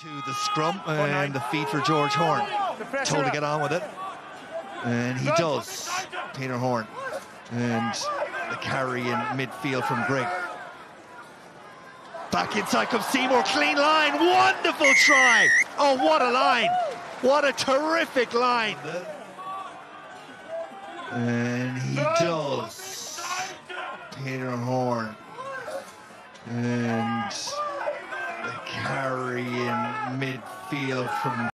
to the scrum and the feed for George Horne. Told to get on with it. And he does, Peter Horne. And the carry in midfield from Greg. Back inside comes Seymour, clean line, wonderful try! Oh, what a line! What a terrific line! And he does, Peter Horne. And the carry midfield from